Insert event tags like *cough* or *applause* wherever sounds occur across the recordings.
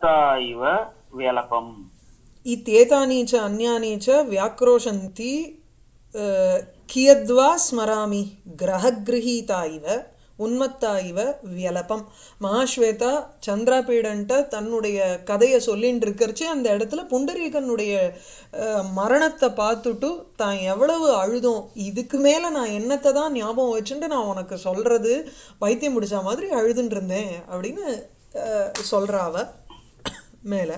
சமாப்தா இவ வியலகம். இத்தேதானி ச அந்யானி ச வியாக்ரோஷந்தி கியத்வா ஸ்மராமி கிரககிரகீதா இவ உன்மத்தா இவ வியலப்பம் மகாஸ்வேதா சந்திராபீடன்ட்ட தன்னுடைய கதையை சொல்லின்னு இருக்கிறச்சு அந்த இடத்துல புண்டரீகனுடைய மரணத்தை பார்த்துட்டு தான் எவ்வளவு அழுதோம். இதுக்கு மேலே நான் என்னத்தை தான் ஞாபகம் வச்சுட்டு நான் உனக்கு சொல்றது வைத்தியம் முடிச்ச மாதிரி அழுதுன்னு இருந்தேன் அப்படின்னு சொல்கிறாவ மேல.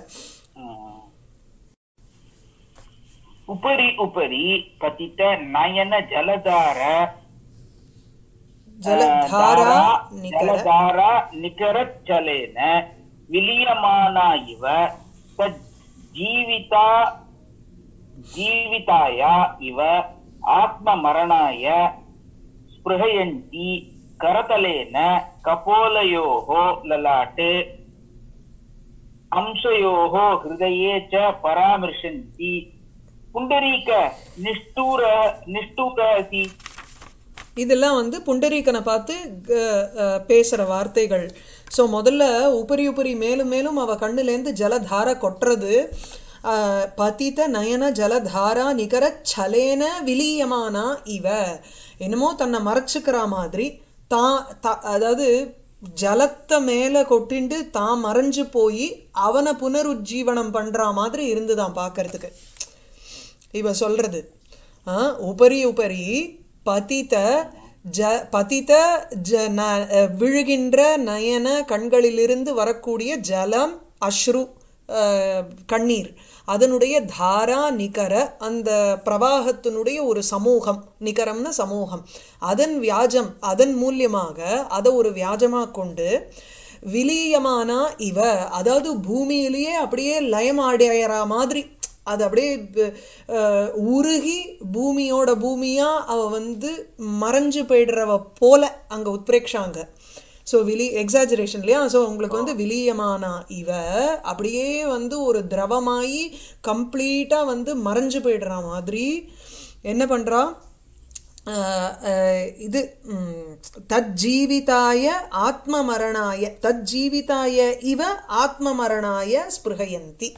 உபரி உபரி பதித்த நயன ஜலதார ஜலதாரா ஜலதாரா நிகர ஜலேன விலியமானா இவ ஜீவிதா ஜீவிதாயா இவ ஆத்ம மரணாய ஸ்பிருகயந்தி கரதலேன கபோலயோகோ லலாட்டு அம்சயோः ஹிருதயே ச பராமர்ஷந்தி. புண்டரீக நிஷ்டூர நிஷ்டூராசி இதெல்லாம் வந்து புண்டரீகனை பார்த்து பேசுற வார்த்தைகள். ஸோ முதல்ல உபரி உபரி மேலும் மேலும் அவ கண்ணுலேருந்து ஜலதார கொட்டுறது. பதித்த நயன ஜலதாரா நிகர சலேன விலீயமானா இவ. என்னமோ தன்னை மறைச்சிக்கிற மாதிரி. தான் அதாவது ஜலத்தை மேலே கொட்டிண்டு தான் மறைஞ்சு போய் அவனை புனருஜ்ஜீவனம் பண்ணுற மாதிரி இருந்துதான் பார்க்கறதுக்கு இவ சொல்றது உபரி உபரி பதித்த ஜ பதித்த ஜ ந- விழுகின்ற நயன கண்களிலிருந்து வரக்கூடிய ஜலம் அஸ்ரு கண்ணீர். அதனுடைய தாரா நிகர அந்த பிரவாகத்தினுடைய ஒரு சமூகம் நிகரம்னு சமூகம். அதன் வியாஜம் அதன் மூலியமாக அதை ஒரு வியாஜமாக கொண்டு விலீயமானா இவ அதாவது பூமியிலேயே அப்படியே லயமாடையிற மாதிரி அது அப்படியே உருகி பூமியோட பூமியாக அவ வந்து மறைஞ்சு போயிடுறவ போல அங்க உத்பிரேக்ஷாங்க. ஸோ விலி எக்ஸாஜரேஷன் இல்லையா? ஸோ உங்களுக்கு வந்து விலியமானா இவ அப்படியே வந்து ஒரு திரவமாயி கம்ப்ளீட்டா வந்து மறைஞ்சு போயிடுற மாதிரி. என்ன ஆஹ் இது தஜ்ஜீவிதாய ஆத்மமரணாய தஜ்ஜீவிதாய இவ ஆத்மமரணாய ஸ்பிருகயந்தி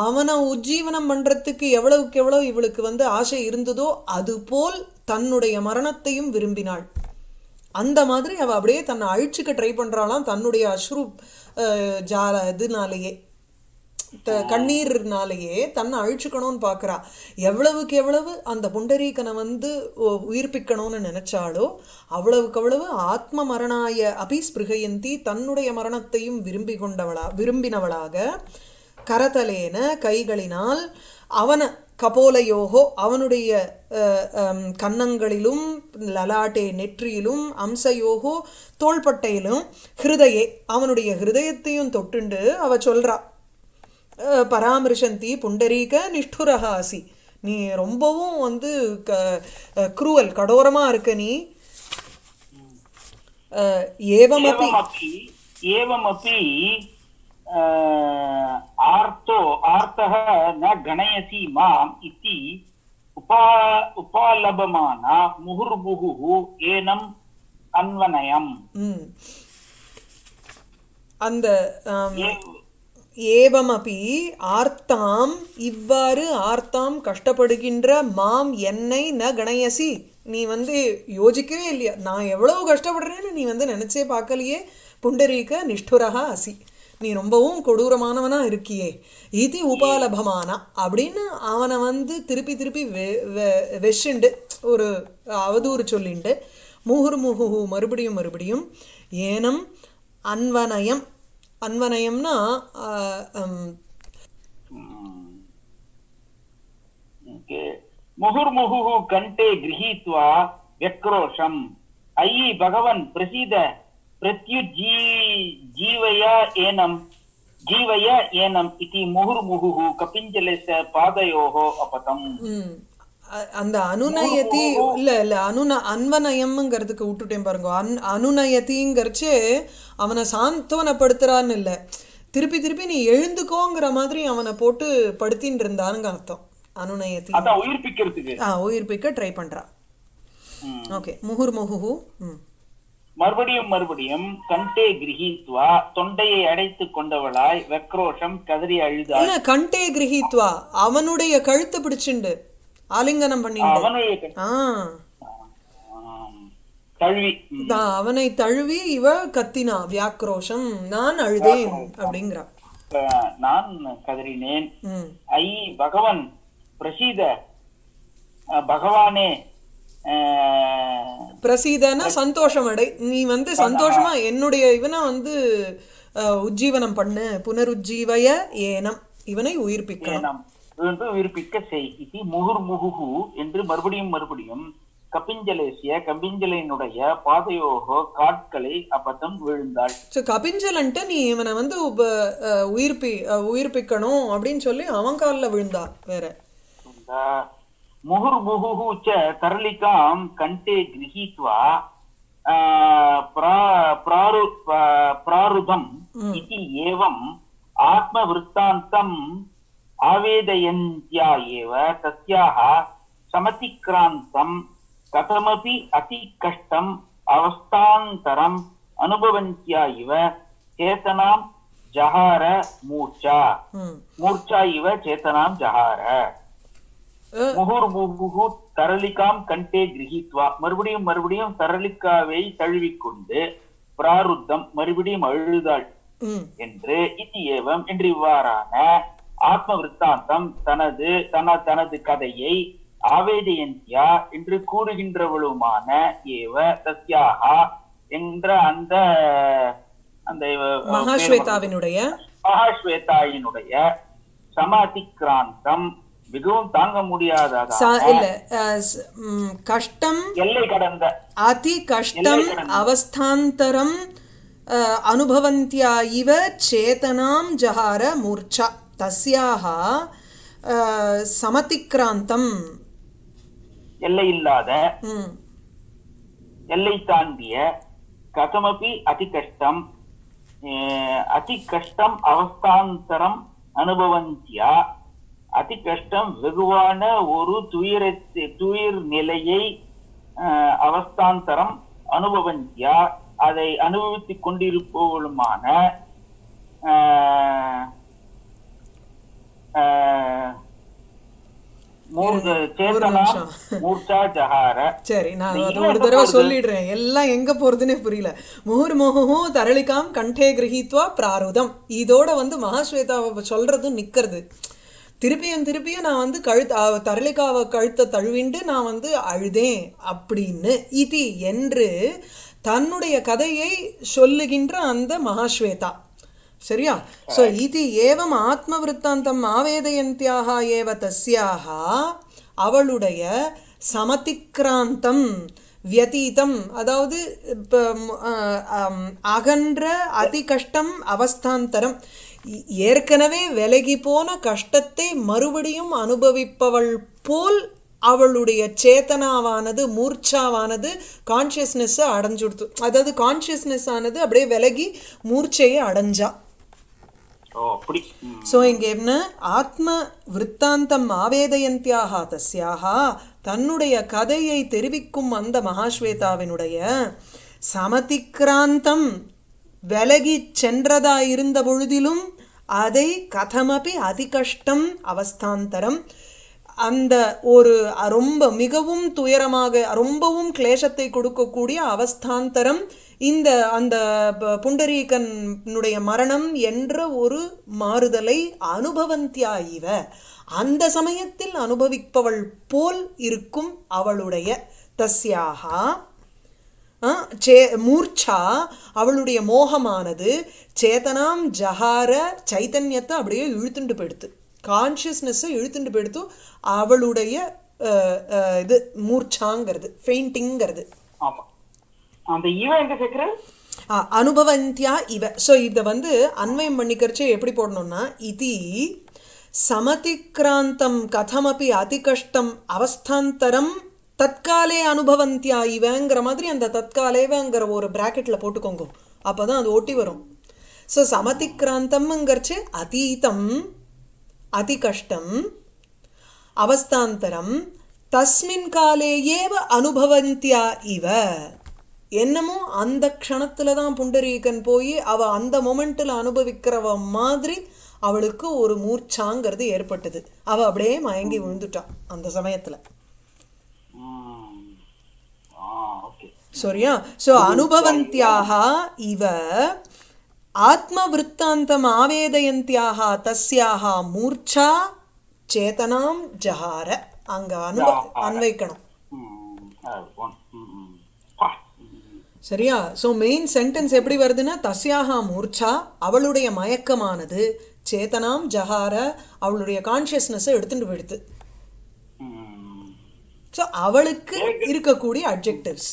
அவனை உஜ்ஜீவனம் பண்றதுக்கு எவ்வளவுக்கு எவ்வளவு இவளுக்கு வந்து ஆசை இருந்ததோ அதுபோல் தன்னுடைய மரணத்தையும் விரும்பினாள். அந்த மாதிரி அவள் அப்படியே தன்னை அழிச்சுக்க ட்ரை பண்ணுறாளாம் தன்னுடைய அஸ்ரு ஜால இதுனாலேயே. த- கண்ணீர்னாலேயே தன்னை அழிச்சுக்கணும்னு பார்க்குறா எவ்வளவுக்கு எவ்வளவு அந்த புண்டரீகனை வந்து உ- உயிர்ப்பிக்கணும்னு நினைச்சாலோ அவ்வளவுக்கு அவ்வளவு ஆத்ம மரணாய அபி ஸ்பிருகயந்தி தன்னுடைய மரணத்தையும் விரும்பி கொண்டவளா விரும்பினவளாக கரதலேன கைகளினால் அவனை கபோலயோகோ அவனுடைய கன்னங்களிலும் லலாட்டே நெற்றியிலும் அம்சயோகோ தோள்பட்டையிலும் ஹிருதயே அவனுடைய ஹிருதயத்தையும் தொட்டுண்டு அவ சொல்றா பராமரிஷந்தி புண்டரீக நிஷ்டுரஹாசி நீ ரொம்பவும் வந்து க குரூவல் கடோரமா இருக்க நீ. ஏவமபி ஏவமபி आर्तो आर्तः न गणयसि माम् इति उपा उपालभमाना मुहुर्मुहुः एनम् अन्वनयम् ம். அந்த ஆம், ए- ஏவமபி ஆர்த்தாம் இவ்வாறு ஆர்த்தாம் கஷ்டப்படுகின்ற மாம் என்னை ந கணயசி நீ வந்து யோசிக்கவே இல்லையா நான் எவ்வளவு கஷ்டப்படுறேன்னு நீ வந்து நினைச்சே பார்க்கலையே புண்டரீக நிஷ்டுரகா அசி நீ ரொம்பவும் கொடூரமானவனா இருக்கியே. இது உபாலபமானா. அப்படின்னு அவனை வந்து திருப்பி திருப்பி வெஷுண்டு ஒரு அவதூறு சொல்லிண்டு முகுர் முகு மறுபடியும் மறுபடியும் ஏனம் அன்வனயம். அன்வனயம்னா முகுர்முகு கண்டே கிரகீத்வா எக்ரோஷம் ஐ பகவன் பிரசீத प्रत्युज्जी जीवय एनम् जीवय एनम् इति मुहुर्मुहुः कपिञ्जलस्य पादयोः अपतम् ம். அ- அந்த அனுநயதி இல்ல இல்ல அனுன அன்வநயம்ங்கிறதுக்கு விட்டுட்டேன் பாருங்க அன் அனுநயதிங்கிறச்சு அவனை சாந்தவனப்படுத்துறான்னு இல்ல திருப்பி திருப்பி நீ எழுந்துக்கோங்கிற மாதிரி அவனை போட்டு படுத்தின்னு இருந்தானுங்க அர்த்தம் அனுநயதி அதான் உயிர்ப்பிக்கிறதுக்கு ஆ உயிர்ப்பிக்க ட்ரை பண்றா ம். ஓகே முகுர் முகுஹு ம் மறுபடியும் மறுபடியும் கண்டே கிரகித்வா தொண்டையை அடைத்துக் கொண்டவளாய் வெக்ரோஷம் கதறி அழுதாள். கண்டே கிரகித்வா? அவனுடைய கழுத்தை பிடிச்சுண்டு. ஆலிங்கனம் பண்ணிண்டு. அவனுடைய அவனை தழுவி இவ கத்தினா வியாக்ரோஷம். நான் அழுதேன் அப்படிங்கிறா. நான் கதறினேன். ஐ பகவன் பிரசீத பகவானே பிரசீதனா சந்தோஷம் அடை நீ வந்து சந்தோஷமா என்னுடைய இவனை வந்து உஜ்ஜீவனம் பண்ணு. புனருஜ்ஜீவய ஏனம். இவனை உயிர்ப்பிக்கணும் என்று விருப்பிக்க செய். இது முகுர் முகுகு என்று மறுபடியும் மறுபடியும் கபிஞ்சலேசிய கபிஞ்சலினுடைய பாதையோகோ காட்களை அப்பத்தம் விழுந்தாள். ஸோ கபிஞ்சலன்ட்டு நீ இவனை வந்து உயிர்ப்பி உயிர்ப்பிக்கணும் அப்படின்னு சொல்லி அவன் காலில் விழுந்தா வேற. मुहुर्मुहुः च तरलिकां कण्ठे गृहीत्वा प्रारु प्रारुधम् इति एवम् आत्मवृत्तान्तम् आवेदयन्त्या एव तस्याः समतिक्रान्तं कथमपि अतिकष्टम् अवस्थान्तरम् अनुभवन्त्या इव चेतनां जहार मूर्छा मूर्छा इव चेतनां जहार அஹ், முகுர்முகுகு தரளிகாம் கண்டே கிரகித்வா. மறுபடியும் மறுபடியும் தரளிக்காவை தழுவிக்கொண்டு பிராருத்தம் மறுபடியும் அழுதாள் என்று இது ஏவம் என்று இவ்வாறான ஆத்ம விருத்தாந்தம் தனது தன தனது கதையை ஆவேதயந்தியா என்று கூறுகின்றவளுமான ஏவ தஸ்யாகா என்ற அந்த அந்த மகாஸ்வேதாவினுடைய மகாஸ்வேதாயினுடைய சமாதிக்ராந்தம் மிகவும் தாங்க முடியாததாக இல்ல கஷ்டம் எல்லை கடந்த. அதி கஷ்டம் அவஸ்தாந்தரம் அனுபவந்தியா இவ சேதனாம் ஜஹார மூர்ச்சா. தஸ்யாக சமதிக்ராந்தம். எல்லை இல்லாத. எல்லை தாண்டிய. கதமபி அதி கஷ்டம். அதி கஷ்டம் அவஸ்தாந்தரம் அனுபவந்தியா. அதி கஷ்டம் வெகுவான ஒரு துயரத்தை துயர் நிலையை அவஸ்தாந்தரம் அனுபவந்தியா அதை அனுபவித்துக் கொண்டிருப்பவளுமான சரி நான் ஒரு தடவை? சொல்லிடுறேன். எல்லாம் எங்க போறதுன்னே புரியல. முகுர் முகுஹு தரளிகாம் கண்டே கிரகித்வா பிராருதம். இதோட வந்து மகாஸ்வேதாவை சொல்றது நிக்கிறது. திருப்பியும் திருப்பியும் நான் வந்து கழுத்து அவ தரளிகாவை கழுத்தை தழுவிண்டு நான் வந்து அழுதேன் அப்படின்னு இது என்று தன்னுடைய கதையை சொல்லுகின்ற அந்த மகாஸ்வேதா. சரியா? சோ இது ஏவம் ஆத்ம விருத்தாந்தம் ஆவேதயந்தியாக ஏவ தஸ்யாக அவளுடைய சமதிக்ராந்தம் வியதீதம் அதாவது இப்ப, அகன்ற அதி கஷ்டம் அவஸ்தாந்தரம். ஏற்கனவே விலகி போன கஷ்டத்தை மறுபடியும் அனுபவிப்பவள் போல் அவளுடைய சேத்தனாவானது மூர்ச்சாவானது கான்சியஸ்னஸ் அடைஞ்சுடுத்து அதாவது கான்சியஸ்னஸ் ஆனது அப்படியே விலகி மூர்ச்சையை அடைஞ்சா. சோ இங்க என்ன? ஆத்ம விருத்தாந்தம் ஆவேதயந்தியாக தஸ்யாக தன்னுடைய கதையை தெரிவிக்கும் அந்த மகாஸ்வேதாவினுடைய சமதிக்ராந்தம் விலகி சென்றதாயிருந்த பொழுதிலும் அதை கதமபி அதிகஷ்டம் அவஸ்தாந்தரம். அந்த ஒரு ரொம்ப மிகவும் துயரமாக ரொம்பவும் கிளேசத்தை கொடுக்கக்கூடிய அவஸ்தாந்தரம் இந்த அந்த ப- புண்டரீகனுடைய மரணம் என்ற ஒரு மாறுதலை அனுபவந்தியா இவ அந்த சமயத்தில் அனுபவிப்பவள் போல் இருக்கும் அவளுடைய தஸ்யாகா சே மூர்ச்சா அவளுடைய மோகமானது சேதனாம் ஜஹார சைத்தன்யத்தை அப்படியே இழுத்துண்டு போயிடுத்து. கான்சியஸ்னஸ் இழுத்துண்டு போயிடுத்து அவளுடைய இது மூர்ச்சாங்கிறது ஃபெயிண்டிங்கிறது அனுபவந்தியா இவ. ஸோ இதை வந்து அன்வயம் பண்ணிக்கிறச்சு எப்படி போடணும்னா இதி சமதிக்ராந்தம் கதமபி அதிகஷ்டம் அவஸ்தாந்தரம் தற்காலே அனுபவந்தியா இவங்கிற மாதிரி அந்த தற்காலேவங்கிற ஒரு பிராக்கெட்ல போட்டுக்கோங்க. அப்பதான் அது ஒட்டி வரும். ஸோ சமதிக்ராந்தம்ங்கிறச்சு அதீதம் அதி கஷ்டம் அவஸ்தாந்தரம் தஸ்மின் காலே ஏவ அனுபவந்தியா இவ. என்னமோ அந்த க்ஷணத்துல தான் புண்டரீகன் போய் அவ அந்த மொமெண்ட்ல அனுபவிக்கிறவ மாதிரி அவளுக்கு ஒரு மூர்ச்சாங்கிறது ஏற்பட்டது. அவ அப்படியே மயங்கி விழுந்துட்டா அந்த சமயத்துல ம். ஆ ஓகே சரியா சோ அனுபவந்தியாக இவ ஆத்மவிருத்தாந்தம் ஆவேதயந்தியாக தஸ்யாக மூர்ச்சா சேதனாம் ஜஹார அங்க அனுப அன்வைக்கணும். சரியா சோ மெயின் சென்டென்ஸ் எப்படி வருதுன்னா தஸ்யாக மூர்ச்சா அவளுடைய மயக்கமானது சேதனாம் ஜஹார அவளுடைய கான்சியஸ்னஸ் எடுத்துட்டு போயிடுது. சோ அவளுக்கு இருக்கக்கூடிய அப்ஜெக்டிவ்ஸ்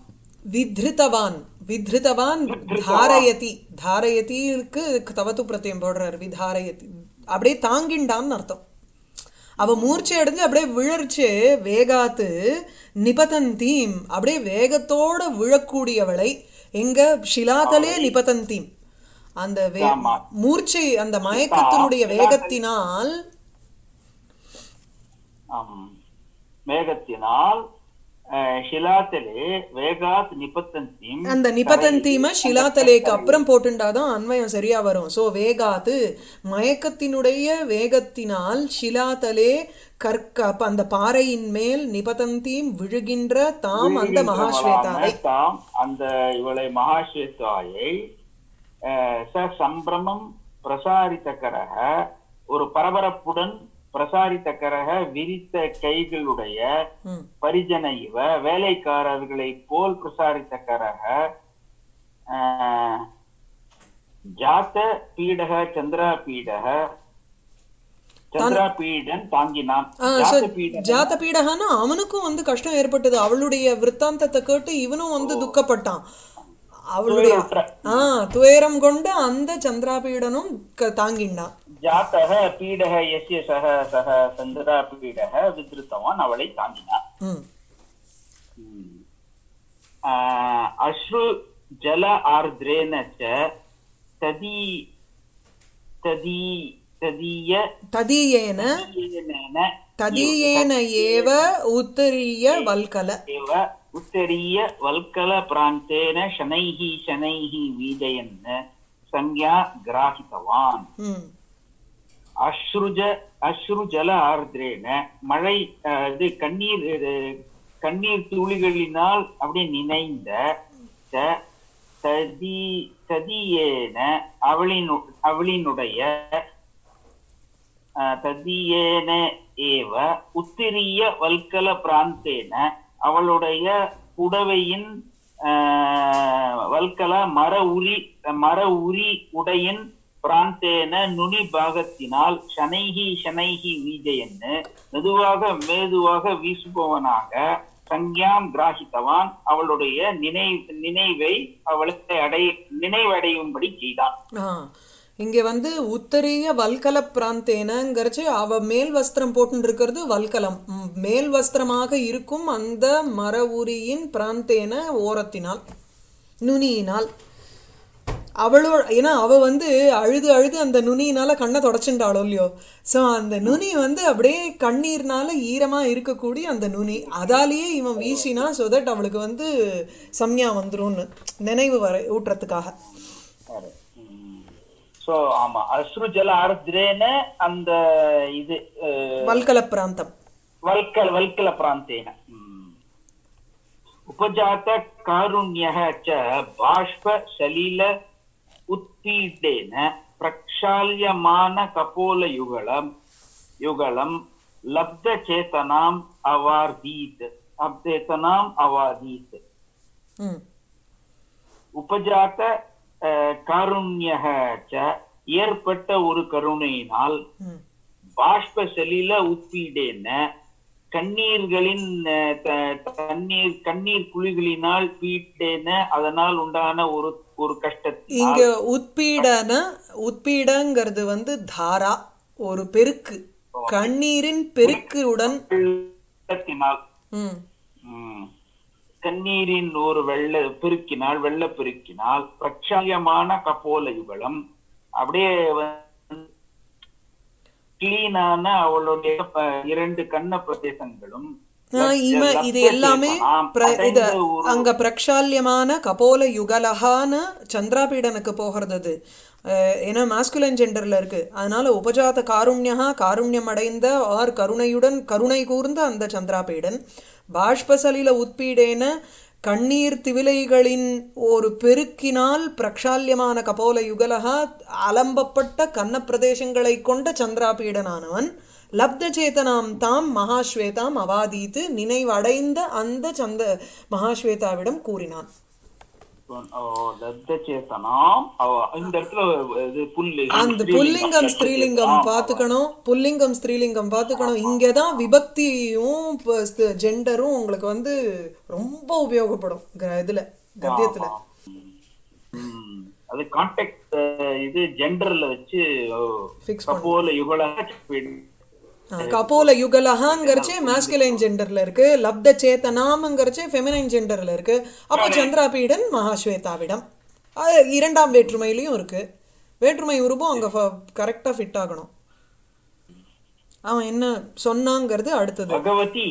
வித்ருதவான். வித்ருதவான் தாரயதி. தாரயதிக்கு தவத்து பிரத்தியம் போடுறார் விதாரயதி. அப்படியே தாங்கிண்டான்னு அர்த்தம். அவ மூர்ச்சை அடைஞ்சு அப்படியே விழர்ச்சு வேகாத்து நிபதந்தீம். அப்படியே வேகத்தோட விழக்கூடியவளை எங்க ஷிலாதலே நிபதந்தீம். அந்த வே. மூர்ச்சை அந்த மயக்கத்தினுடைய வேகத்தினால் ஆம். ஷிலாத்தலே வேகாத் நிபத்தந்தீம் அந்த நிபதந்தீம ஷிலாத்தலேக்கு அப்புறம் போட்டுண்டாதான் அன்வயம் சரியா வரும். சோ வேகாத்து மயக்கத்தினுடைய வேகத்தினால் ஷிலாத்தலே கற்க அந்த பாறையின் மேல் நிபதந்தீம் விழுகின்ற தாம் அந்த மகாஸ்வேதாவை. தாம் அந்த இவளை மகாஸ்வேதாயை சம்பிரமம் பிரசாரித்தக்கரக ஒரு பரபரப்புடன் பிரசாரித்தக்கரக விரித்த கைகளுடைய பரிஜன இவ வேலைக்காரர்களை போல் பிரசாரித்தக்கரக ஜாத்த பீடக சந்திரா பீடக ஜாத்த பீடகான்னா அவனுக்கும் வந்து கஷ்டம் ஏற்பட்டது. அவளுடைய விற்த்தாந்தத்தை கேட்டு இவனும் வந்து துக்கப்பட்டான். அவளுடைய. ஆ துயரம் கொண்டு அந்த சந்திராபீடனும் தாங்கிண்டான் ஜாத்தக பீடக எஸ்ய சக சக சந்திரா பீடக விதிருத்தவான் அவளை தாங்கினான் அஸ்ரு ஜல ஆர்திரேன ததி ததி ததீய ததீயேன ததீயேன ஏவ உத்தரிய வல்கல. एव உத்தரிய வல்கல பிராந்தேன சனைஹி சனைஹி வீஜயன்னு சம்யா கிராகித்தவான் அஸ்ருஜ அஸ்ருஜல ஆர்திரேன மழை இது கண்ணீர் கண்ணீர் துளிகளினால் அப்படியே நினைந்த சதி சதியேன அவளின் அவளினுடைய ததியேன ஏவ உத்திரிய வல்கல பிராந்தேன அவளுடைய புடவையின் வல்கல மர உரி மர உரி உடையின் பிராந்தேன நுனி பாகத்தினால் ஷனைஹி ஷனைஹி வீஜயன்னு மெதுவாக மேதுவாக வீசுபவனாக சங்கியாம் கிராகித்தவான். அவளுடைய நினை நினைவை அவளுக்கு அடை நினைவடையும்படி செய்தான். இங்கே வந்து உத்தரிய வல்கல பிராந்தேனங்கிறச்சு அவ மேல் வஸ்திரம் போட்டு இருக்கிறது வல்கலம் மேல் வஸ்திரமாக இருக்கும் அந்த மர உரியின் பிராந்தேன ஓரத்தினால் நுனியினால். அவளோ ஏன்னா அவ வந்து அழுது அழுது அந்த நுனியினால கண்ணை தொடச்சுட்டாளோ இல்லையோ. ஸோ அந்த நுனி வந்து அப்படியே கண்ணீர்னால ஈரமா இருக்கக்கூடிய அந்த நுனி. அதாலேயே இவன் வீசினா ஸோ தட் அவளுக்கு வந்து சம்யா வந்துரும்னு நினைவு வர ஊட்டுறதுக்காக. ஸோ ஆமா அஸ்ரு ஜல ஆர்திரேன அந்த இது வல்கல பிராந்தம் வல்கல வல்கல பிராந்தேன உபஜாத காருண்யக ச பாஷ்ப சலீல உத்பீடேன பிரக்ஷால்யமான கபோல யுகலம் யுகலம் லப்த சேத்தனாம் அவார்தீத் அப்தேத்தனாம் அவார்தீத் உபஜாத காருண்யக ஏற்பட்ட ஒரு கருணையினால் பாஷ்ப செலில உட்பீடேன கண்ணீர்களின் தண்ணீர் கண்ணீர் குழிகளினால் பீட்டேன அதனால் உண்டான ஒரு ஒரு கஷ்டத்தினால் இங்க உத்பீடன உத்பீடங்கிறது வந்து தாரா ஒரு பெருக்கு. கண்ணீரின் பெருக்குடன் கண்ணீரின் ஒரு வெள்ள பெருக்கினால் வெள்ள பெருக்கினால் பிரச்சாயமான கபோல யுகலம். அப்படியே கிளீனான அவளுடைய இரண்டு கண்ண பிரதேசங்களும். இது எல்லாமே இது அங்க பிரக்ஷால்யமான கபோல யுகலகான சந்திராபீடனுக்கு போகிறது ஏன்னா மாஸ்குலன் ஜெண்டர்ல இருக்கு. அதனால உபஜாத காருண்யா காருண்யம் அடைந்த ஆர் கருணையுடன் கருணை கூர்ந்த அந்த சந்திராபீடன். பாஷ்பசலில உத்பீடேன கண்ணீர் திவிலைகளின் ஒரு பெருக்கினால் பிரக்ஷால்யமான கபோல யுகலகா அலம்பப்பட்ட கன்ன பிரதேசங்களை கொண்ட சந்திராபீடனானவன். லப்த சேதனாம் தாம் மகாஸ்வேதாம் அவாதீத்து நினைவடைந்த அந்த சந்த மகாஸ்வேதாவிடம் கூறினான். அந்த புல்லிங்கம் ஸ்திரீலிங்கம் பாத்துக்கணும் புல்லிங்கம் ஸ்திரீலிங்கம் பாத்துக்கணும் இங்கதான் விபக்தியும் ஜெண்டரும் உங்களுக்கு வந்து ரொம்ப உபயோகப்படும் இதுல கத்தியத்துல. அது கான்டெக்ட் இது ஜெண்டர்ல வச்சு கபோல யுகல கபோல யுகலஹாங்கிறச்சே மாஸ்குலைன் ஜெண்டர்ல இருக்கு லப்த சேத்தனாம்ங்கிறச்சே ஃபெமினைன் ஜெண்டர்ல இருக்கு. அப்போ சந்திராபீடன் மகாஸ்வேதாவிடம். இரண்டாம் வேற்றுமையிலையும் இருக்கு. வேற்றுமை உருவம் அங்க கரெக்டா ஃபிட் ஆகணும். அவன் என்ன சொன்னாங்கிறது அடுத்தது. பகவதி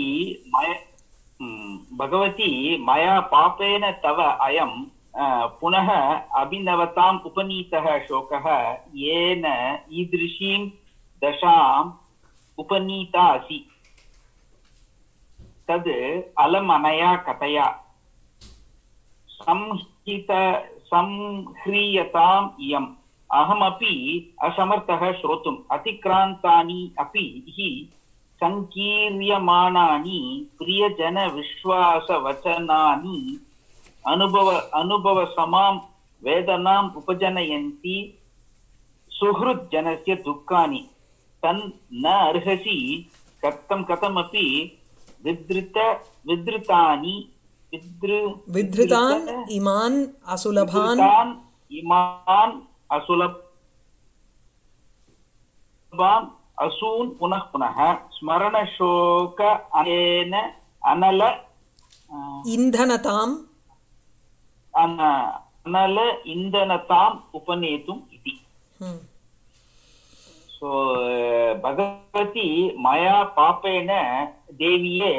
பகவதி மயா பாப்பேன தவ அயம் புனः அபிநவதாம் உபநீதः சோகः ஏன ஈதிருஷீம் தசாம் उपनीता असि। तद् अलमनया कथया। संहित संह्रीयताम् इयम्। अहमपि असमर्थः श्रोतुम्। अतिक्रान्तानि अपि हि सङ्कीर्यमाणानि, प्रियजनविश्वासवचनानि, अनुभव अनुभवसमां वेदनाम् उपजनयन्ति। सुहृज्जनस्य दुःखानि। தன் ந அர்ஹசி கத்தம் கதம் அப்பி வித்ருத வித்ருதானி வித்ருதான் இமான் அசுலபான். இமான் அசுலபான் அசூன் புனः पुनः ஸ்மரணசோக அனேன அனல இந்தனதாம். அனல இந்தனதாம் உபநேதும் இதி. சோ பகவதி மயா பாப்பேன தேவியே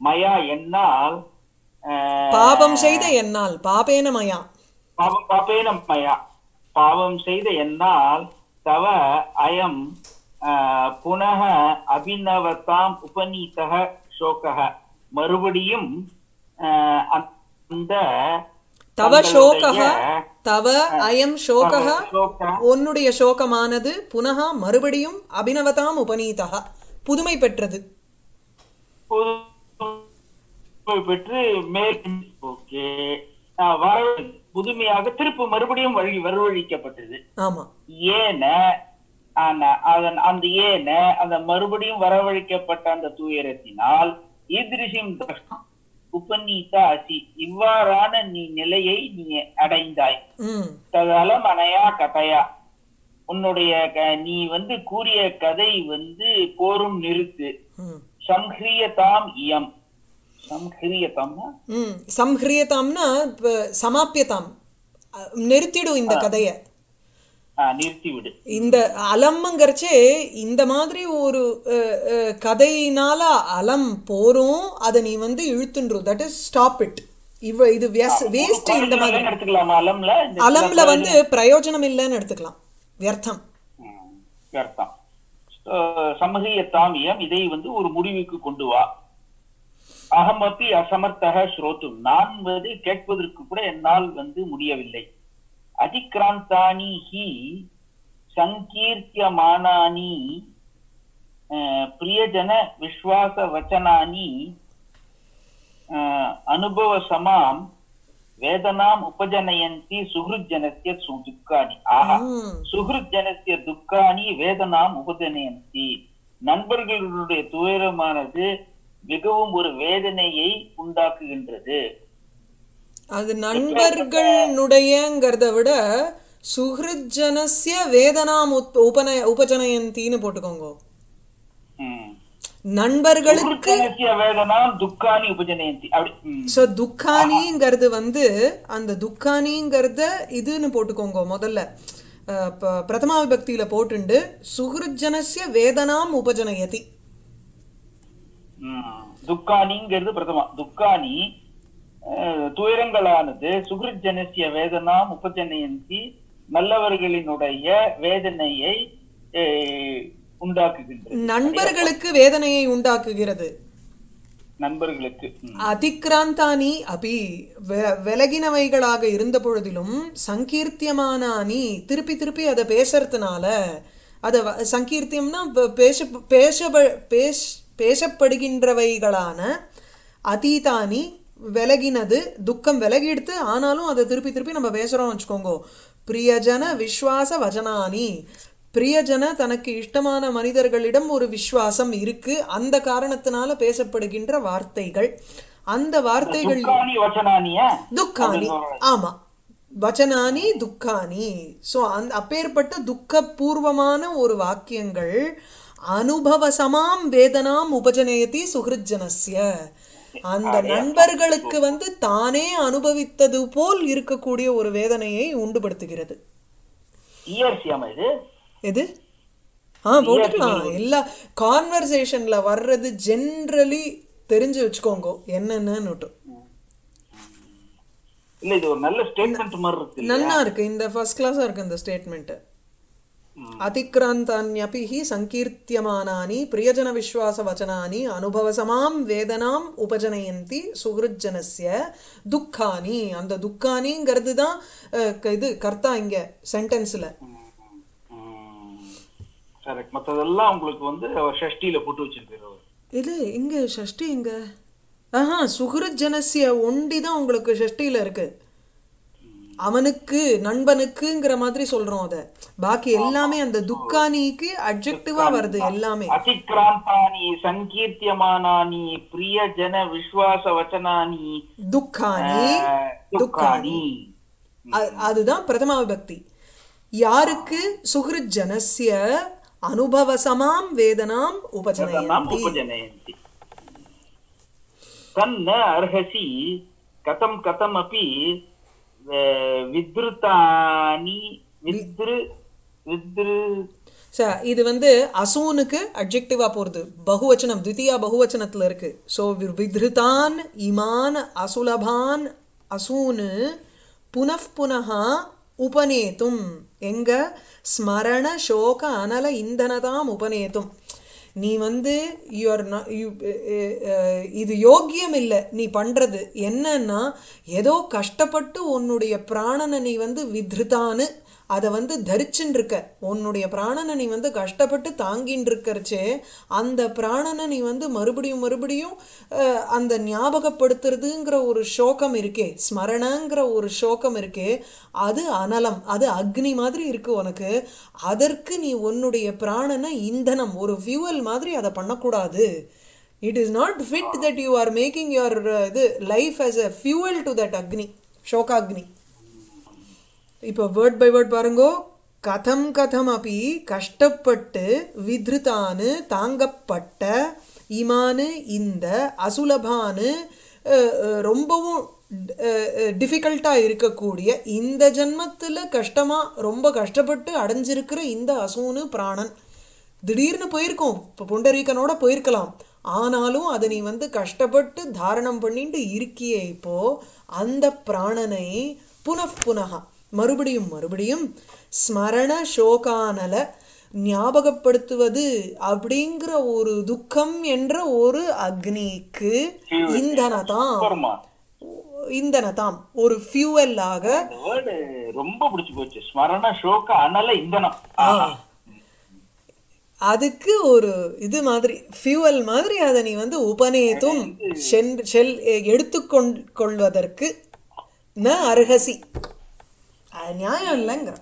மயா என்னால் பாபம் செய்த என்னால் பாபேன மயா. பாபம் பாப்பேன மயா. பாவம் செய்த என்னால் தவ அயம் புனக அபிநவத்தாம் உபநீத்தக சோகக. மறுபடியும் அந்த தவ சோகः தவ அயம் சோகः உன்னுடைய சோகமானது புனக மறுபடியும் அபினவதாம் உபநீதா புதுமை பெற்றது. பெற்று மேல் ஓகே. புதுமையாக திருப்பு மறுபடியும் வழி வரவழைக்கப்பட்டது. ஆமா. ஏன? ஆனா, அதன் அந்த ஏன அந்த மறுபடியும் வரவழைக்கப்பட்ட அந்த துயரத்தினால் தஷ்டம் உபநீதா அசி. இவ்வாறான நீ நிலையை நீ அடைந்தாய். ம். ததலம் அனையா கதையா. உன்னுடைய நீ வந்து கூறிய கதை வந்து போரும் நிறுத்து. சம்ஹ்ரியதாம் இயம். சம்ஹ்ரியதாம்னா? சம்ஹ்ரியதாம்னா சமாப்பியதாம் நிறுத்திடும் இந்த கதைய. இந்த அலம்ங்கிறச்சே இந்த மாதிரி ஒரு கதையினால அலம் போரும் அதை நீ வந்து இழுத்துன்றும் தட் இஸ் ஸ்டாப் இட் இவ இது வேஸ்ட் இந்த மாதிரி. அலம்ல? வந்து பிரயோஜனம் இல்லைன்னு எடுத்துக்கலாம். வியர்த்தம். ம், அர்த்தம் சமகியத்தாம் இயம் இதை வந்து ஒரு முடிவுக்கு கொண்டு வா. அகமப்பி அசமர்த்தக ஸ்ரோத்தும். நான் வந்து கேட்பதற்கு கூட என்னால் வந்து முடியவில்லை. அதிக்ராந்தானி ஹி சங்கீர்த்தியமானானி பிரியஜன விஸ்வாச வச்சனானி அனுபவ சமாம் வேதனாம் உபஜனயந்தி சுஹృஜனஸ்ய துக்கானி ஆஹா. ம். சுஹృஜனஸ்ய துக்கானி வேதனாம் உபஜனயந்தி. நண்பர்களுடைய துயரமானது மிகவும் ஒரு வேதனையை உண்டாக்குகின்றது. அது நண்பர்களுடையங்கிறத விட சுஹிருஜனஸ்ய வேதனாம் உபநய உபஜனயந்தின்னு போட்டுக்கோங்க. நண்பர்களுக்கு துக்கானி உபஜனயந்தி. சோ துக்கானிங்கிறது வந்து அந்த துக்கானிங்கிறத இதுன்னு போட்டுக்கோங்க முதல்ல பிரதமா விபக்தியில போட்டுண்டு சுஹிருஜனஸ்ய வேதனாம் உபஜனயதி. துக்கானிங்கிறது பிரதமா துக்கானி துயரங்களானது சுகிருஜனசிய வேதனாம் உபஜனயந்தி நல்லவர்களினுடைய வேதனையை உண்டாக்குகின்றது நண்பர்களுக்கு வேதனையை உண்டாக்குகிறது நண்பர்களுக்கு. அதிக்ராந்தானி அபி விலகினவைகளாக இருந்த பொழுதிலும் சங்கீர்த்தியமானானி திருப்பி திருப்பி அதை பேசுறதுனால அத சங்கீர்த்தியம்னா பேச பேச பேசப்படுகின்றவைகளான அதீதானி விலகினது துக்கம் விலகிடுத்து ஆனாலும் அதை திருப்பி திருப்பி நம்ம பேசுறோம் வச்சுக்கோங்க. பிரியஜன விஸ்வாச வஜனானி. பிரியஜன தனக்கு இஷ்டமான மனிதர்களிடம் ஒரு விசுவாசம் இருக்கு. அந்த காரணத்தினால பேசப்படுகின்ற வார்த்தைகள். அந்த வார்த்தைகள் துக்கானி ஆமா. வச்சனானி துக்கானி சோ அந்த அப்பேற்பட்ட துக்கப்பூர்வமான ஒரு வாக்கியங்கள் அனுபவசமாம் வேதனாம் உபஜனயதி சுஹிருஜனஸ்ய அந்த நண்பர்களுக்கு வந்து தானே அனுபவித்தது போல் இருக்கக்கூடிய ஒரு வேதனையை உண்டுபடுத்துகிறது. எது? ஆ போட்டுக்கலாம். எல்லா கான்வர்சேஷன்ல வர்றது ஜென்ரலி தெரிஞ்சு வச்சுக்கோங்க. என்னென்னு இல்ல இது ஒரு நல்ல ஸ்டேட்மெண்ட் மாதிரி இருக்கு இல்லையா? நன்னா இருக்கு. இந்த ஃபர்ஸ்ட் கிளாஸா இருக்கு இந்த ஸ்டேட்மெண்ட் ஹி சங்கீர்த்தியமானானி பிரியஜன விஸ்வாச வச்சனானி அனுபவசமாம் வேதனாம் உபஜனயந்தி சுஹிருஜனஸ்ய துக்கானி. அந்த துக்கானிங்கிறது தான் இது கர்த்தா இங்க சென்டென்ஸ்ல. கரெக்ட் மத்ததெல்லாம் உங்களுக்கு வந்து ஷஷ்டியில போட்டு வச்சிருக்காரு இது இங்க ஷஷ்டி இங்க ஆஹா சுஹிருஜனஸ்ய ஒண்டி தான் உங்களுக்கு ஷஷ்டியில இருக்கு. அவனுக்கு நண்பனுக்குங்கிற மாதிரி சொல்றோம் அத. பாக்கி எல்லாமே அந்த துக்கானிக்கு அட்ஜெக்டிவா வருது எல்லாமே. அதிக்ராந்தானி சங்கீர்த்தியமானானி பிரிய ஜன விஸ்வாச வச்சனானி துக்கானி. துக்கானி. அதுதான் பிரதமா விபக்தி. யாருக்கு? சுஹிருஜனஸ்ய அனுபவசமாம் வேதனாம் உபஜனயந்தி. தன்ன அர்ஹசி கதம் கதம் அப்பி வித்ருத்தானி வித்ரு வித்ரு. இது வந்து அசூனுக்கு அப்ஜெக்டிவா போறது. பகுவச்சனம் தித்தியா பகுவச்சனத்துல இருக்கு. ஸோ வித்ருதான் இமான் அசுலபான் அசூனு புனப்புனஹா உபநேத்தும் எங்க? ஸ்மரண சோக அனல இந்தனதாம் உபநேத்தும் நீ வந்து யுவர் eh, eh, eh, இது யோக்கியம் இல்லை. நீ பண்ணுறது என்னன்னா ஏதோ கஷ்டப்பட்டு உன்னுடைய பிராணனை நீ வந்து வித்ருதான்னு அதை வந்து தரிச்சுன்னு இருக்க உன்னுடைய பிராணனை நீ வந்து கஷ்டப்பட்டு தாங்கின்னு இருக்கிறச்சே அந்த பிராணனை நீ வந்து மறுபடியும் மறுபடியும் அந்த ஞாபகப்படுத்துறதுங்கிற ஒரு சோகம் இருக்கே ஸ்மரணங்கிற ஒரு சோகம் இருக்கே அது அனலம் அது அக்னி மாதிரி இருக்கு உனக்கு. அதற்கு நீ உன்னுடைய பிராணனை இந்தனம் ஒரு ஃபியூவல் மாதிரி அதை பண்ணக்கூடாது. It is not fit that you are making your இது life as a fuel to that அக்னி சோகாக்னி. இப்போ வேர்ட் பை வேர்ட் பாருங்கோ. கதம் கதம் அப்படி கஷ்டப்பட்டு வித்ருதானு தாங்கப்பட்ட இமானு இந்த அசுலபானு ரொம்பவும் டிஃபிகல்ட்டாக இருக்கக்கூடிய இந்த ஜென்மத்தில் கஷ்டமாக ரொம்ப கஷ்டப்பட்டு அடைஞ்சிருக்கிற இந்த அசூனு பிராணன். திடீர்னு போயிருக்கோம். இப்போ புண்டரீகனோட போயிருக்கலாம். ஆனாலும் அதை நீ வந்து கஷ்டப்பட்டு தாரணம் பண்ணிட்டு இருக்கியே இப்போ அந்த பிராணனை புனப்புனகா. மறுபடியும் மறுபடியும் ஸ்மரண சோகானல ஞாபகப்படுத்துவது அப்படிங்கிற ஒரு துக்கம் என்ற ஒரு அக்னிக்கு இந்தனதாம். இந்தனதாம். ஒரு வேர்டு ரொம்ப பிடிச்சு போச்சு. ஸ்மரண சோக அனல இந்தனம். அதுக்கு ஒரு இது மாதிரி ஃபியூவல் மாதிரி அதை நீ வந்து உபநேத்தும் செல் எடுத்துக்கொண் கொள்வதற்கு ந அருகசி. நியாயம் இல்லைங்கிற.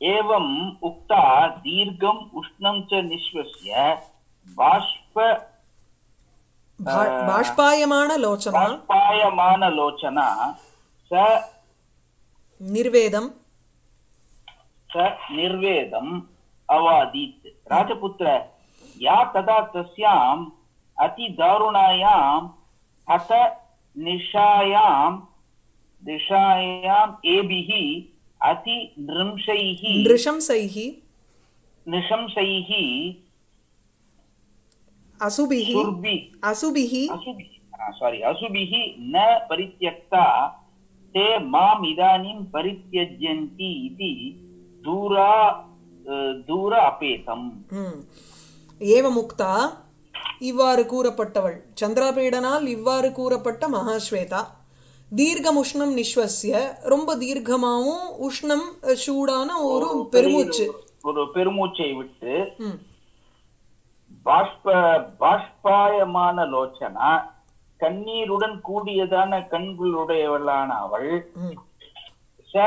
ஏவம் உக்தா தீர்க்கம் உஷ்ணம் ச நிஸ்வசிய பாஷ்ப பாஷ்பாயமான லோச்சனா? பாஷ்பாயமான லோச்சனா? ச நிர்வேதம். ச நிர்வேதம் அவாதீத். ராஜபுத்திர யா ததா தஸ்யாம் அதி தாருணாயாம் ஹத நிஷாயாம் दिशायाम् एभिः अति नृंशैः நிருஷம்சைஹி निशंसैः அசுபிஹி सुर्भि அசுபிஹி असुभिः सारी असुभिः न परित्यक्ता ते माम् इदानीं परित्यज्यन्ति इति दूरा अ, दूर अपेतम् ம். ஏவமுக்தா இவ்வாறு கூறப்பட்டவள் சந்திராபீடனால் இவ்வாறு கூறப்பட்ட மகாஸ்வேதா தீர்க்கம் உஷ்ணம் நிஸ்வசிய ரொம்ப தீர்க்கமாவும் உஷ்ணம் சூடான ஒரு பெருமூச்சு ஒரு பெருமூச்சை விட்டு. பாஷ்ப பாஷ்பாயமான லோச்சனா கண்ணீருடன் கூடியதான கண்களுடையவளான அவள். ச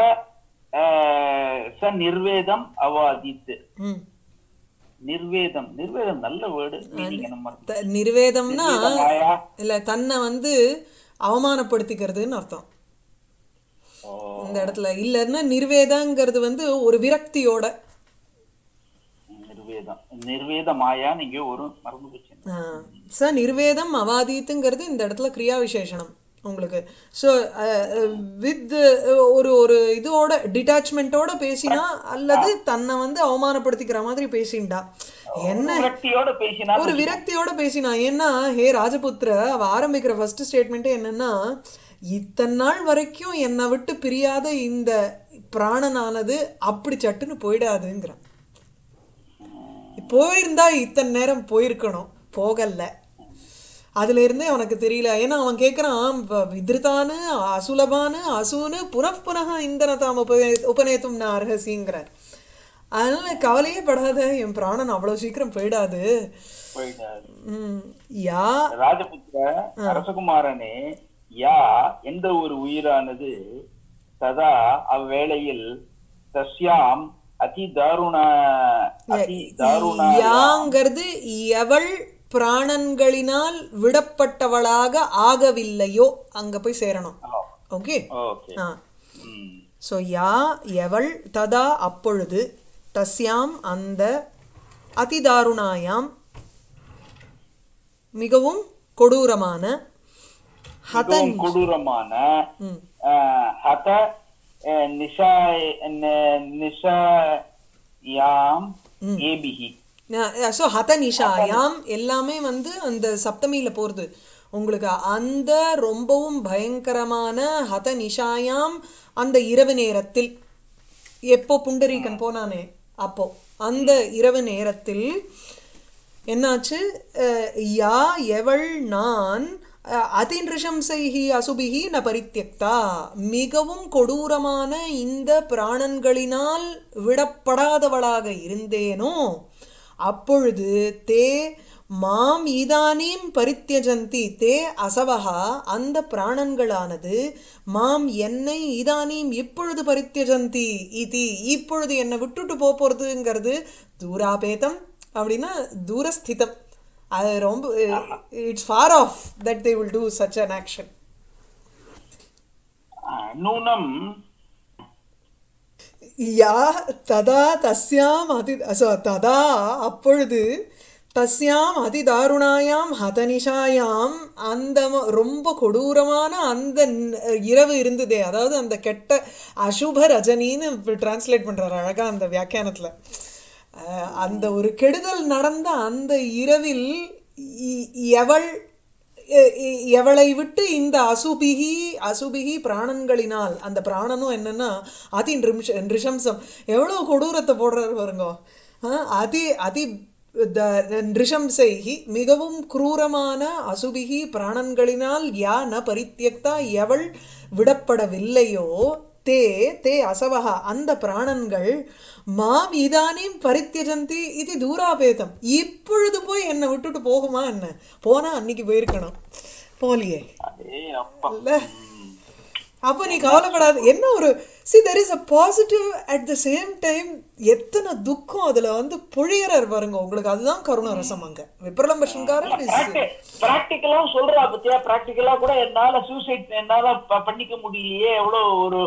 ச நிர்வேதம் அவாதித்து. நிர்வேதம் நிர்வேதம் நல்ல வேர்டு நிர்வேதம்னா இல்ல தன்னை வந்து அவமானப்படுத்திக்கிறதுன்னு அர்த்தம். இந்த இடத்துல. இல்லைன்னா நிர்வேதங்கிறது வந்து ஒரு விரக்தியோட. நிர்வேதம். அவாதீத்துங்கிறது இந்த இடத்துல கிரியா விசேஷணம் உங்களுக்கு. ஸோ வித் ஒரு ஒரு இதோட டிட்டாச்மெண்ட்டோட பேசினா அல்லது தன்னை வந்து அவமானப்படுத்திக்கிற மாதிரி பேசிண்டா? என்ன? ஒரு விரக்தியோட பேசினா ஏன்னா ஹே ராஜபுத்திர அவ ஆரம்பிக்கிற ஃபர்ஸ்ட் ஸ்டேட்மெண்ட்டே என்னன்னா இத்தனை நாள் வரைக்கும் என்னை விட்டு பிரியாத இந்த பிராணனானது அப்படி சட்டுன்னு போயிடாதுங்கிறான். போயிருந்தா இத்தனை நேரம் போயிருக்கணும். போகல. அதுல இருந்தே அவனுக்கு தெரியல. ஏன்னா அவன் கேக்குறான் வ- விதிருதானு அசுலபானு அசூனு புனః புனக இந்தனதாம் உபநே உபநேத்தும் நான் அர்ஹசிங்கிறார். அதனால கவலையே படாத என் பிராணன் அவ்வளவு சீக்கிரம் போயிடாது. யா ராஜபுத்திர அரசகுமாரனே யா எந்த ஒரு உயிரானது ததா அவ்வேளையில் தஸ்யாம் தாருண அதி தாருண யாங்கிறது எவள் பிராணன்களினால் விடப்பட்டவளாக ஆகவில்லையோ அங்க போய் சேரணும். ஓகே ஸோ யா எவள் ததா அப்பொழுது தஸ்யாம் அந்த அதிதாருணாயாம் மிகவும் கொடூரமான ஹத மிகவும் கொடூரமான ஹத அஹ், நிஷாய் ந- நிஷாயாம் ம். ஏபிஹி. ஸோ ஹத நிஷாயாம் எல்லாமே வந்து அந்த சப்தமியில போறது. உங்களுக்கு அந்த ரொம்பவும் பயங்கரமான ஹத நிஷாயாம் அந்த இரவு நேரத்தில் எப்போ புண்டரீகன் போனானே அப்போ அந்த இரவு நேரத்தில் என்னாச்சு? யா எவள் நான் அதிநிருஷம்சைஹி அசுபிஹி ந பரித்தியக்தா மிகவும் கொடூரமான இந்த பிராணன்களினால் விடப்படாதவளாக இருந்தேனோ அப்பொழுது தே மாம் இதானீம் பரித்தியஜந்தி தே அசவஹா அந்த பிராணன்களானது மாம் என்னை இதானீம் இப்பொழுது பரித்தியஜந்தி இதி இப்பொழுது என்னை விட்டுட்டு போப் போறதுங்கிறது தூராபேதம் அப்படின்னா தூரஸ்திதம். அது ரொம்ப it's far off that they will do such an action நூனம் யா ததா தஸ்யாம் அதி so, ததா அப்பொழுது தஸ்யாம் அதிதாருணாயாம் ஹதனிஷாயாம் அந்த ரொம்ப கொடூரமான அந்த இரவு இருந்ததே. அதாவது அந்த கெட்ட அசுப ரஜனின்னு டிரான்ஸ்லேட் பண்ணுறாரு அழகாக அந்த வியாக்கியானத்தில். அந்த ஒரு கெடுதல் நடந்த அந்த இரவில் இ- எவள் எவளை விட்டு இந்த அசுபிகி அசுபிகி பிராணன்களினால் அந்த பிராணனும் என்னன்னா அதி நிருஷ- நிருஷம்சம் எவ்வளவு கொடூரத்தை போடுறாரு பாருங்க. அதி அதி த- நிருஷம்சைகி மிகவும் குரூரமான அசுபிகி பிராணன்களினால் யா ந பரித்தியக்தா எவள் விடப்படவில்லையோ தே தே அசவஹா. அந்த பிராணன்கள் மாம் இதானீம் பரித்தியஜந்தி இது தூராபேதம். இப்பொழுது போய் என்னை விட்டுட்டு போகுமா என்ன? போனா அன்னைக்கு போயிருக்கணும். போலியே. இல்ல. அப்ப நீ கவலைப்படாத. என்ன ஒரு C there is a positive at the same time எத்தனை துக்கம் அதுல வந்து பொழியறார் பாருங்க. உங்களுக்கு அதுதான் கருண ரசம் அங்க. விப்ரலம்ப சிங்காரம் is பிராக்டிக்கலா சொல்றா பத்தியா? பிராக்டிக்கலா கூட என்னால சூசைட் என்னால பண்ணிக்க முடியலையே. எவ்வளவு ஒரு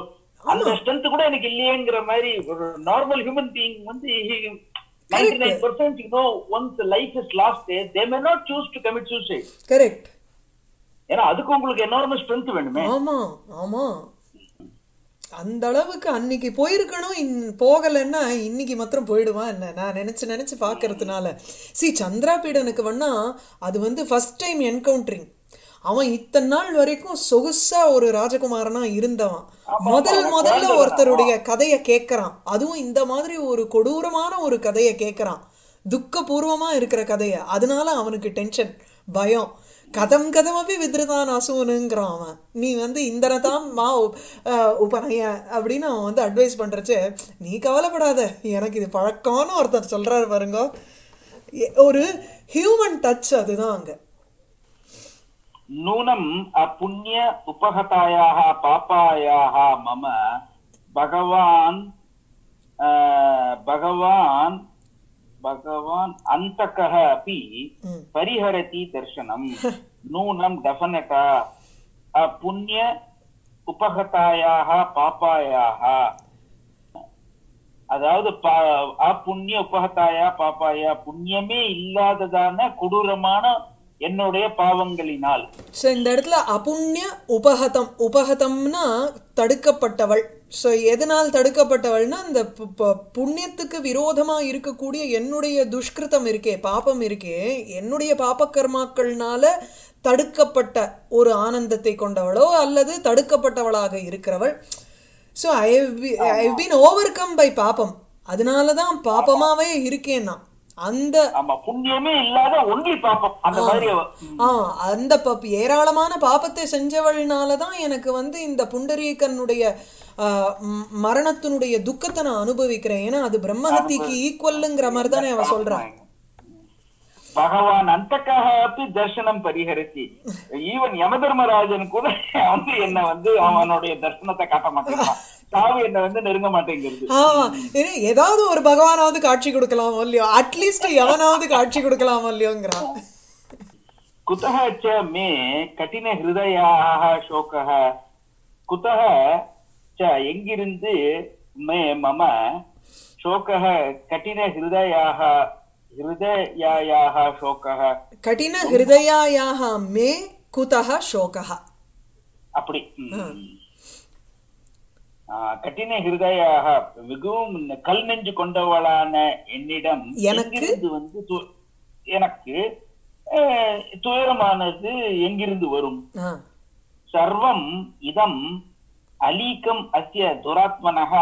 அந்த ஸ்ட்ரென்த் கூட எனக்கு இல்லையேங்கிற மாதிரி ஒரு நார்மல் ஹியூமன் பீயிங் வந்து ninety nine percent you know once life is lost they may not choose to commit suicide correct ஏன்னா அதுக்கு உங்களுக்கு என்னார்மல் ஸ்ட்ரென்த் வேணுமே. ஆமா ஆமா. அந்த அளவுக்கு அன்னைக்கு போயிருக்கணும் இன் போகலைன்னா இன்னைக்கு மாத்திரம் போயிடுவான் என்ன? நான் நினைச்சு நினைச்சு பாக்குறதுனால. சி சந்திராபீடனுக்கு வேணா அது வந்து ஃபர்ஸ்ட் டைம் என்கவுண்டரிங் அவன் இத்தனை நாள் வரைக்கும் சொகுசா ஒரு ராஜகுமாரனா இருந்தவன். முதல் முதல்ல ஒருத்தருடைய கதையை கேட்கறான் அதுவும் இந்த மாதிரி ஒரு கொடூரமான ஒரு கதையை கேட்கறான் துக்கபூர்வமா இருக்கிற கதைய. அதனால அவனுக்கு டென்ஷன் பயம். கதம் கதமபி விதிருதான் அசூனுங்கிறான் அவன். நீ வந்து இந்தனதாம் மா உபநய அப்படின்னு அவன் வந்து அட்வைஸ் பண்றச்சு. நீ கவலைப்படாத. எனக்கு இது பழக்கம்னு ஒருத்தர் சொல்றாரு பாருங்க. ஒரு ஹியூமன் டச் அதுதான் அங்க. නූනම් අපුණ්‍ය උපහතායාහ පාපායාහ මම භගවාන් භගවාන් භගවාන් අන්තකහ අපි පරිහරති දර්ශනම් නූනම් දෆනක අපුණ්‍ය උපහතායාහ පාපායාහ அதாவது அப்புண்ணிய உபகத்தாயா பாப்பாயா புண்ணியமே இல்லாததான கொடூரமான என்னுடைய பாவங்களினால். ஸோ இந்த இடத்துல அபுண்ணிய உபகதம் உபகதம்னா தடுக்கப்பட்டவள். ஸோ எதனால் தடுக்கப்பட்டவள்னா இந்த புண்ணியத்துக்கு விரோதமா இருக்கக்கூடிய என்னுடைய துஷ்கிருதம் இருக்கே பாபம் இருக்கே என்னுடைய பாபக்கர்மாக்கள்னால தடுக்கப்பட்ட ஒரு ஆனந்தத்தை கொண்டவளோ அல்லது தடுக்கப்பட்டவளாக இருக்கிறவள். So I I been overcome by பாபம். அதனால தான் பாபமாவே இருக்கேன் நான். அந்த பாப்பம். அந்த மாதிரி ஏராளமான பாபத்தை செஞ்சவள்னால தான் எனக்கு வந்து இந்த புண்டரீகனுடைய மரணத்தினுடைய துக்கத்தை நான் அனுபவிக்கிறேன். ஏன்னா அது பிரம்மஹத்திக்கு ஈக்குவல்ங்கிற மாதிரி தானே அவ சொல்றா. பகவான் அந்தக்காக அப்படி தர்சனம் பரிஹரிச்சு ஈவன் *laughs* யமதர்மராஜன் கூட வந்து என்ன வந்து அவனுடைய தர்சனத்தை காட்ட மாட்டேங்கிறான். சாவு என்ன வந்து நெருங்க மாட்டேங்கிறது ஆமா ஏன்னா ஏதாவது ஒரு பகவானாவது காட்சி கொடுக்கலாமோ இல்லையோ அட்லீஸ்ட் எவனாவது காட்சி கொடுக்கலாமோ இல்லையோங்கிறான் कुतः च मे कठिनहृदयाः शोकः कुतः च எங்கிருந்து மே மம शोकः कठिनहृदयाः हृदयायाः शोकः கடின ஹிருதயாயாக மே குதஹ சோகஹ அப்படி ம். ஆ, கடின ஹிருதயாக மிகவும் கல் நெஞ்சு கொண்டவளான என்னிடம் எனக்கு? வந்து எனக்கு துயரமானது எங்கிருந்து வரும்? சர்வம் இதம் அலீகம் அஸ்ய துராத்மனः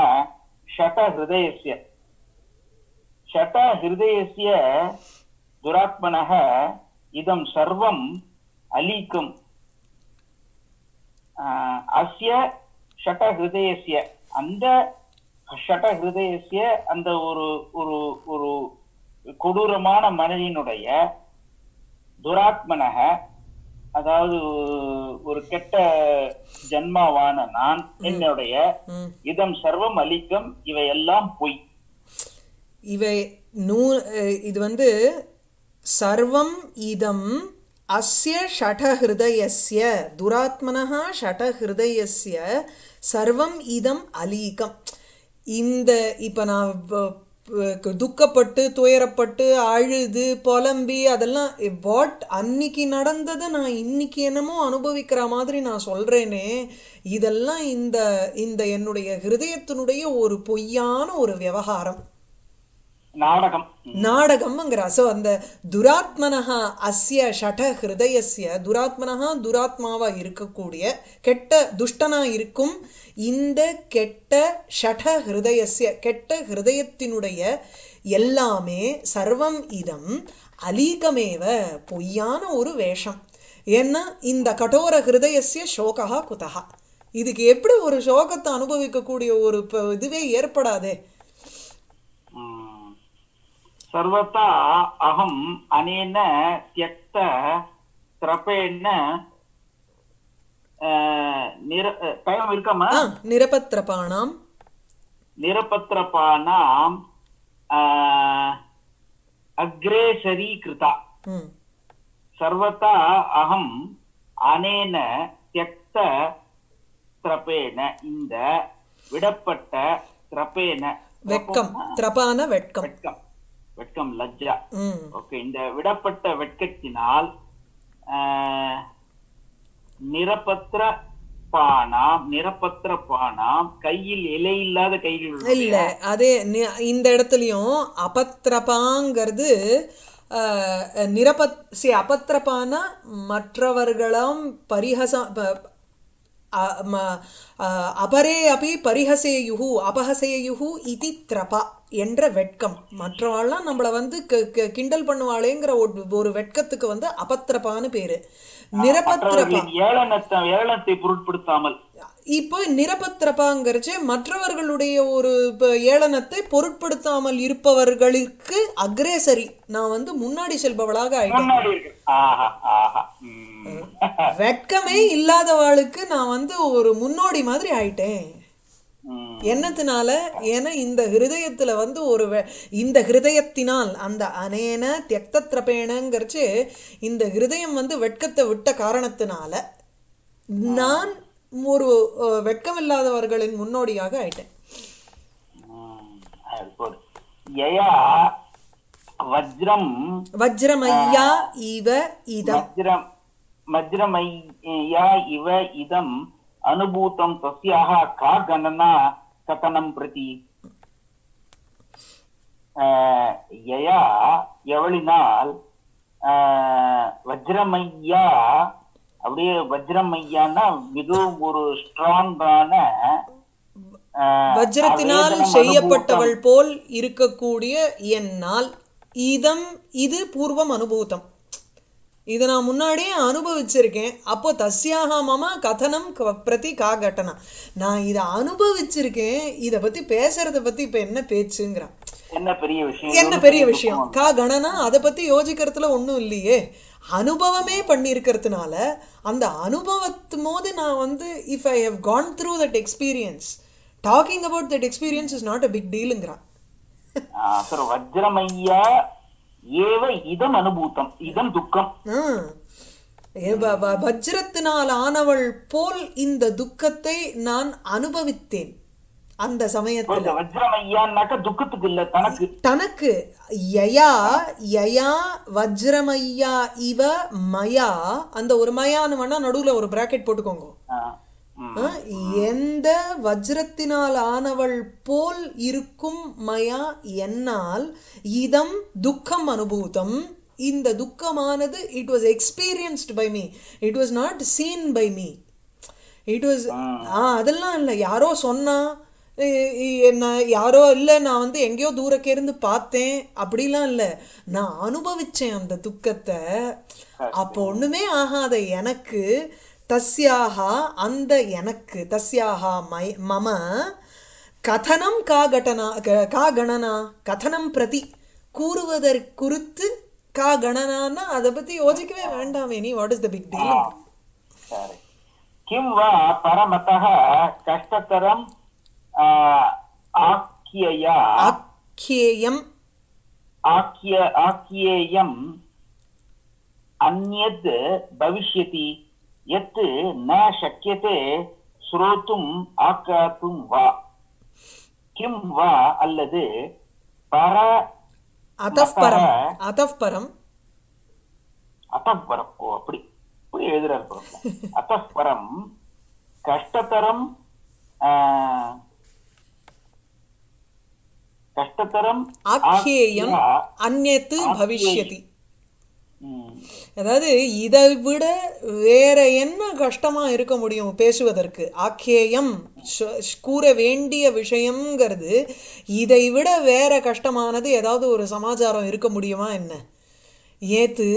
ஷடஹிருதயஸ்ய ஷடஹிருதயஸ்ய துராத்மனः இதம் சர்வம் அலீகம் ஆஹ், அஸ்ய ஷடஹிருதயஸ்ய அந்த ஷடஹிருதயஸ்ய அந்த ஒரு ஒரு ஒரு கொடூரமான மனதினுடைய துராத்மனக அதாவது ஒரு கெட்ட ஜன்மாவான நான் என்னுடைய இதம் சர்வம் அலிக்கம் இவையெல்லாம் பொய். இவை நூ இது வந்து சர்வம் இதம் அஸ்ய ஷடஹிருதயஸ்ய துராத்மனः ஷடஹிருதயஸ்ய சர்வம் இதம் அலீகம். இந்த இப்போ நான் துக்கப்பட்டு துயரப்பட்டு அழுது புலம்பி அதெல்லாம் வாட் அன்னைக்கு நடந்ததை நான் இன்னைக்கு என்னமோ அனுபவிக்கிற மாதிரி நான் சொல்கிறேனே இதெல்லாம் இந்த இந்த என்னுடைய ஹிருதயத்தினுடைய ஒரு பொய்யான ஒரு விவகாரம். நாடகம். நாடகம்ங்கிறா. சோ அந்த துராத்மனஹா அஸ்ய ஷட ஹிருதயசிய துராத்மனஹா துராத்மாவா இருக்கக்கூடிய கெட்ட துஷ்டனா இருக்கும் இந்த கெட்ட ஷட ஹிருதயசிய கெட்ட ஹிருதயத்தினுடைய எல்லாமே சர்வம் இதம் அலீகமேவ பொய்யான ஒரு வேஷம். ஏன்னா இந்த கடோர ஹிருதயசிய சோகா குதகா இதுக்கு எப்படி ஒரு சோகத்தை அனுபவிக்கக்கூடிய ஒரு இதுவே ஏற்படாதே. சர்வதா அகம் அனேன தியக்த திரபேன அஹ், நிர டைம் இருக்காமா ஆ நிரபத்ரபாணாம் நிரபத்திரபானாம் அஹ், அக்ரே சரீகிருதா ம் सर्वथा अहम् அனேன தியக்த திரபேன இந்த விடப்பட்ட திரபேன வெட்கம் திரபான வெட்கம் வெட்கம் வெட்கம் லஜ்ஜா. ஓகே இந்த விடப்பட்ட வெட்கத்தினால் ஆஹ், நிரபத்திர பானாம் நிரபத்திர பானாம் கையில் இலை இல்லாத கையில் இல்ல அதே இந்த இடத்துலயும் அபத்ரபாங்கிறது ஆஹ், நிரபத் சி அபத்ரபானா மற்றவர்களும் பரிஹச ப- அ- ம- ஆஹ், அபரே அபி பரிஹசேயுஹு அபஹசேயுஹு இதி திரபா என்ற வெட்கம். மற்றவாள்லாம் நம்மள வந்து கிண்டல் பண்ணுவாளேங்கிற ஒரு- வெட்கத்துக்கு வந்து அபத்ரபான்னு பேரு. மற்றவர்களின் ஏளனத்தை பொருட்படுத்தாமல். இப்போ நிரபத்திரப்பாங்கிறச்சு மற்றவர்களுடைய ஒரு ஏளனத்தை பொருட்படுத்தாமல் இருப்பவர்களுக்கு அக்ரேசரி. நான் வந்து முன்னாடி செல்பவளாக ஆயிட்டேன். வெட்கமே இல்லாதவாளுக்கு நான் வந்து ஒரு முன்னோடி மாதிரி ஆயிட்டேன். என்னத்தினால? ஏன்னா இந்த ஹிருதயத்துல வந்து ஒரு இந்த ஹிருதயத்தினால் அந்த அனேன தியக்தத்ரபேணங்கிறச்சு இந்த ஹிருதயம் வந்து வெட்கத்தை விட்ட காரணத்தினால நான் ஒரு அஹ், வெட்கமில்லாதவர்களின் முன்னோடியாக ஆயிட்டேன். வஜ்ரம். வஜ்ரமையா இவ இதம். வஜ்ரம். வஜ்ரமய்யா இவ இதம் அனுபூதம் தஸ்யாக கா கணனா கதனம் பிரதி. ஆஹ், யயா எவளினால் வஜ்ரமையா அப்படியே வஜ்ரமையான்னா மிகவும் ஒரு ஸ்ட்ராங்கான வஜ்ரத்தினால் செய்யப்பட்டவள் போல் இருக்கக்கூடிய என்னால் இதம் இது பூர்வம் அனுபூதம் இதை நான் முன்னாடியே அனுபவிச்சிருக்கேன். அப்போ தஸ்யாக மம கதனம் பிரதி கா கட்டனா நான் இதை அனுபவிச்சிருக்கேன். இதை பத்தி பேசுறத பத்தி இப்ப என்ன பேச்சுங்கிறான். என்ன பெரிய விஷயம்? என்ன பெரிய விஷயம்? கா கணனா அதை பத்தி யோசிக்கிறதுல ஒண்ணும் இல்லையே. அனுபவமே பண்ணியிருக்கிறதுனால அந்த அனுபவத்து போது நான் வந்து if I have gone through that experience talking about that experience is not a big டீலுங்கிறான் வஜ்ரமையா ஏவ இதம் அனுபூதம் இதம் துக்கம். வஜ்ரத்தினால் ஆனவள் போல் இந்த துக்கத்தை நான் அனுபவித்தேன் அந்த சமயத்துல. துக்கத்துக்கு இல்ல தனக்கு. தனக்கு. யயா யயா வஜ்ரமையா இவ மயா. அந்த ஒரு மயான்னு வேணா நடுவுல ஒரு பிராக்கெட் போட்டுக்கோங்க. எந்த வஜ்ரத்தினால் ஆனவள் போல் இருக்கும் மயா என்னால் இதம் துக்கம் அனுபூதம். இந்த துக்கமானது it was experienced by me it was not seen by me it was ah. அதெல்லாம் இல்லை. யாரோ சொன்னா என்ன யாரோ இல்லை. நான் வந்து எங்கேயோ தூரக்கே இருந்து பார்த்தேன். அப்படிலாம் இல்லை. நான் அனுபவிச்சேன் அந்த துக்கத்தை. அப்போ ஒண்ணுமே ஆகாத எனக்கு தஸ்யாகா அந்த எனக்கு தஸ்யாகா மை மம கதனம் கா கடனா க- கணனா கதனம் பிரதி கூறுவதற்கு குறித்து கா கணனான்னா அதை பத்தி யோசிக்கவே வேண்டாமே நீ what is the big deal கிம் வா பரமதः கஷ்டதரம் ஆக்கியயா? ஆக்கியேயம். ஆக்கிய ஆக்கியேயம் அந்யத் பவிஷ்யதி. எத்து ந சக்கியதே ஸ்ரோத்தும் ஆக்காத்தும் வா. கிம் வா அல்லது பர அதப்பரம் அதப்பரம் அதப்பரம் ஓ அப்படி. அப்படி எழுதுறாரு அதப்பரம் கஷ்டத்தரம் கஷ்டத்தரம் ஆக்ஷேயம் அந்நத்து பவிஷ்யதி. அதாவது இதை விட வேற என்ன கஷ்டமா இருக்க முடியும் பேசுவதற்கு? ஆக்கேயம் கூற வேண்டிய விஷயம்ங்கிறது இதை விட வேற கஷ்டமானது ஏதாவது ஒரு சமாச்சாரம் இருக்க முடியுமா என்ன? ஏத்து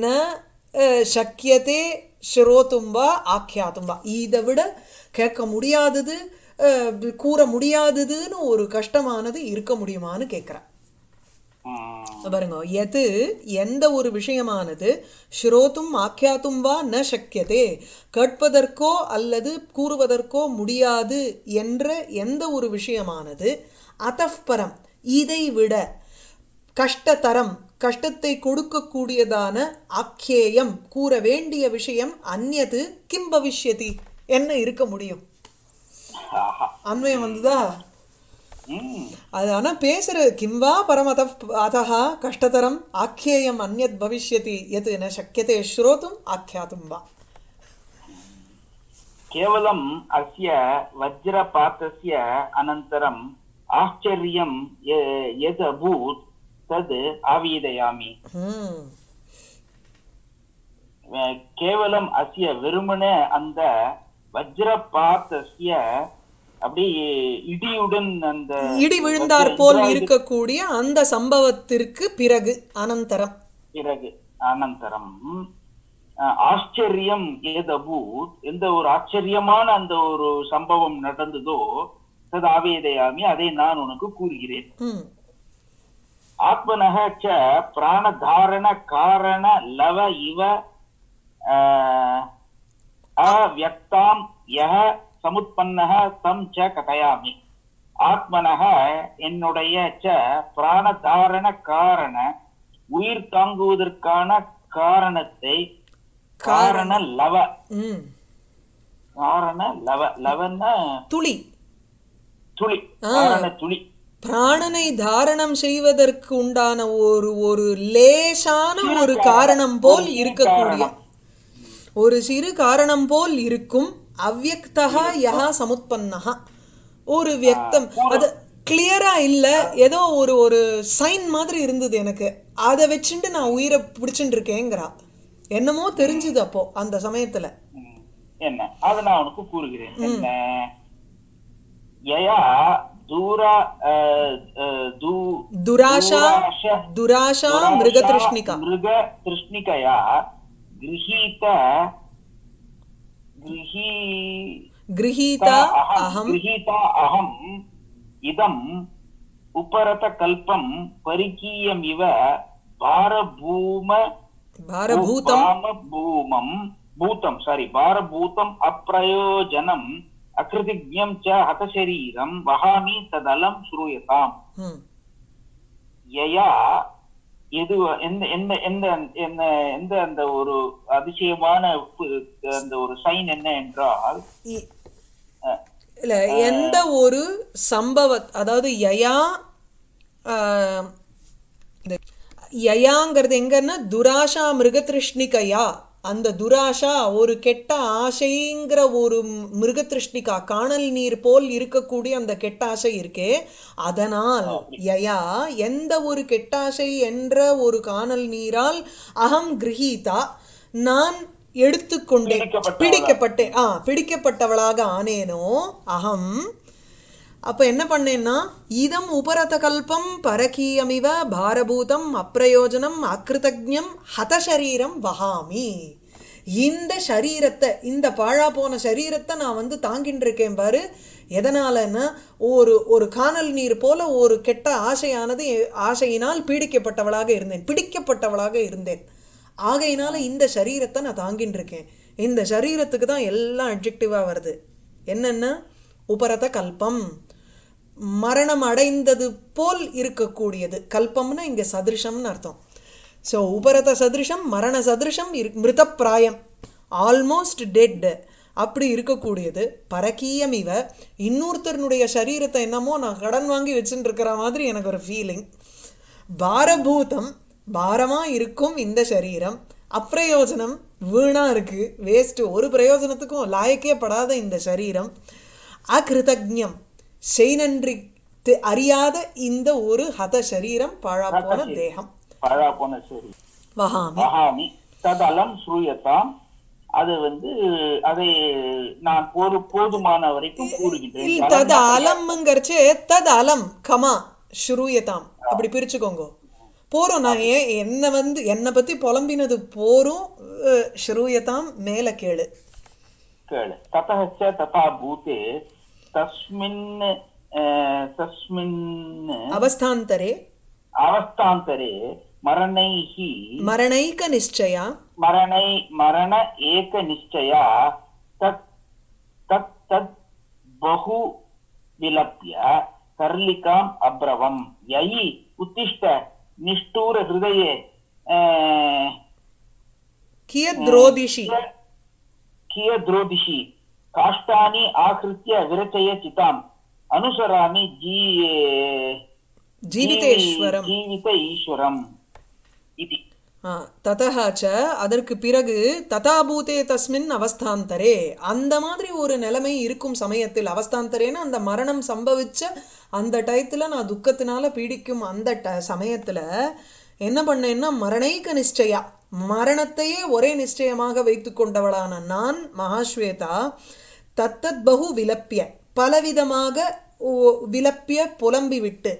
ந சக்கியத்தே சக்கியதே ஸ்ரோத்தும் வா இதை விட கேட்க முடியாதது கூற முடியாததுன்னு ஒரு கஷ்டமானது இருக்க முடியுமான்னு கேட்குறேன் பாருங்க எது எந்த ஒரு விஷயமானது ஸ்ரோத்தும் ஆக்கியாத்தும் வா ந சக்கியதே கேட்பதற்கோ அல்லது கூறுவதற்கோ முடியாது என்ற எந்த ஒரு விஷயமானது அதப்பரம் இதை விட கஷ்டதரம் கஷ்டத்தை கொடுக்கக்கூடியதான ஆக்கியேயம் கூற வேண்டிய விஷயம் அந்நது கிம் பவிஷ்யதி என்ன இருக்க முடியும். அன்வயம் வந்துதா. அது ஆனா பேசுற கிம் வா பரமத அதஹா கஷ்டதரம் ஆக்கியேயம் அந்யத் பவிஷ்யதி எது ந சக்கியதே ஸ்ரோதும் ஆக்கியாத்தும் வா केवलम् अस्य वज्रपातस्य अनन्तरम् आश्चर्यं य- यद् अभूत् तद् आवेदयामि ஹம் அஹ் கேவலம் அஸ்ய வெறுமன அப்படியே இடியுடன் அந்த இடி விழுந்தார் போல் இருக்கக்கூடிய அந்த சம்பவத்திற்கு பிறகு அனந்தரம். பிறகு அனந்தரம். ஆச்சரியம் ஏதபூத் எந்த ஒரு ஆச்சரியமான அந்த ஒரு சம்பவம் நடந்ததோ ததாவேதையாமி அதை நான் உனக்கு கூறுகிறேன். ஆத்மனக ச பிராணதாரண காரண லவ இவ அவ்யக்தாம் யக சமுத்பன்னக தம் ச கதையாமி ஆத்மனக என்னுடைய ச பிராணதாரண காரண உயிர் தாங்குவதற்கான காரணத்தை காரண லவ. காரண லவ. லவன்னா துளி. துளி. காரண துளி. பிராணனை தாரணம் செய்வதற்கு உண்டான ஒரு ஒரு லேசான ஒரு காரணம். போல் இருக்கக்கூடிய ஒரு சிறு காரணம் போல் இருக்கும். அவ்யக்தகா யஹா சமுத்பன்னஹா. ஒரு வியக்தம். அது கிளியரா இல்ல ஏதோ ஒரு ஒரு சைன் மாதிரி இருந்தது எனக்கு. அதை வச்சுட்டு நான் உயிரை பிடிச்சுட்டு இருக்கேங்கிறா என்னமோ தெரிஞ்சுது அப்போ அந்த சமயத்துல. என்ன? அதை நான் உனக்கு கூறுகிறேன். என்ன? யயா தூரா துராஷா துராஷா மிருக திருஷ்ணிகா மிருக திருஷ்ணிகயா கிரகீத गृहीता अहं गृहीता अहम् इदम् उपरतकल्पं परिकीयम् भारभूम भारभूतं भूतं सारि भारभूतम् अप्रयोजनम् अकृतिज्ञं च हतशरीरं वहामि तदलं श्रूयताम्। हम्म। यया எது எந்த எந்த எந்த என்ன எந்த அந்த ஒரு அதிசயமான அந்த ஒரு சைன் என்ன என்றால் இல்ல எந்த ஒரு சம்பவ அதாவது யயா யயாங்கிறது எங்கன்னா துராஷா மிருகதிருஷ்ணிகையா. அந்த துராஷா ஒரு கெட்ட ஆசைங்கிற ஒரு மிருகதிருஷ்ணிகா காணல் நீர் போல் இருக்கக்கூடிய அந்த கெட்ட ஆசை இருக்கே அதனால் யயா எந்த ஒரு கெட்டாசை என்ற ஒரு காணல் நீரால் அகம் கிரகீதா நான் எடுத்துக்கொண்டேன். பிடிக்கப்பட்டேன் ஆ பிடிக்கப்பட்டவளாக ஆனேனோ அகம் அப்போ என்ன பண்ணேன்னா இதம் உபரத கல்பம் பரகீயமிவ பாரபூதம் அப்பிரயோஜனம் அக்கிருதஜம் ஹதசரீரம் வகாமி இந்த சரீரத்தை இந்த பாழா போன சரீரத்தை நான் வந்து தாங்கிட்டு இருக்கேன் பாரு. எதனாலன்னா ஒரு ஒரு காணல் நீர் போல ஒரு கெட்ட ஆசையானது எ- ஆசையினால் பீடிக்கப்பட்டவளாக இருந்தேன் பிடிக்கப்பட்டவளாக இருந்தேன். ஆகையினால இந்த சரீரத்தை நான் தாங்கிட்டு இருக்கேன் இந்த சரீரத்துக்கு தான் எல்லாம் அட்ஜெக்டிவா வருது. என்னன்னா உபரத கல்பம் மரணம் அடைந்தது போல் இருக்கக்கூடியது. கல்பம்னா இங்க சதிருஷம்னு அர்த்தம். ஸோ உபரத சதிருஷம் மரண சதிருஷம் இரு- மிருதப்பிராயம். ஆல்மோஸ்ட் டெட் அப்படி இருக்கக்கூடியது. பரக்கீயம் இவ. இன்னொருத்தருடைய சரீரத்தை என்னமோ நான் கடன் வாங்கி வச்சுட்டு இருக்கிற மாதிரி எனக்கு ஒரு ஃபீலிங் பாரபூதம் பாரமா இருக்கும் இந்த சரீரம். அப்பிரயோஜனம் வீணா இருக்கு. வேஸ்ட் ஒரு பிரயோஜனத்துக்கும் லாயக்கே படாத இந்த சரீரம். அகிருதஜம் செய்நன்றி தெ- அறியாத இந்த ஒரு ஹத சரீரம் பாழா போன தேகம். பழா போன சரி வகாமி ததலம் ஸ்ரூயதாம் அது வந்து அதை நான் போது போதுமான வரைக்கும் கூறுகின்றேன் தது அலம்ங்கிறச்சே தது அலம் கமா ஸ்ரூயதாம் அப்படி பிரிச்சுக்கோங்க. போறோம் நான் ஏன் என்ன வந்து என்னை பத்தி புலம்பினது போரும் ஸ்ரூயதாம் மேல கேளு. கேளு. ததச்ச ததா பூதே तस्मिन् तस्मिन् अवस्थान्तरे? अवस्थान्तरे मरणैः मरणैकनिश्चया? मरणै मरण एकनिश्चया तत् तत् तत् बहु विलप्य कर्लिकाम् अब्रवम्। ययि उत्तिष्ठ निष्ठूरहृदये कियद्रोदिशि कियद्रोदिशि काष्ठानि आहृत्य विरचय चिताम् अनुसरामि जी ஜீவிதேஸ்வரம் जीवित ईश्वरम् इति ஆ, ததஹ ச அதற்கு பிறகு ததாபூதே தஸ்மின் அவஸ்தாந்தரே அந்த மாதிரி ஒரு நிலைமை இருக்கும் சமயத்தில் அவஸ்தாந்தரேன்னு அந்த மரணம் சம்பவிச்ச அந்த டயத்துல நான் துக்கத்தினால பீடிக்கும் அந்த ட- சமயத்துல என்ன பண்ணேன்னா மரணைக்க நிச்சயா மரணத்தையே ஒரே நிச்சயமாக வைத்து கொண்டவளான நான் மகாஸ்வேதா தத்தத் பகு விலப்பிய பலவிதமாக விலப்பிய புலம்பி விட்டு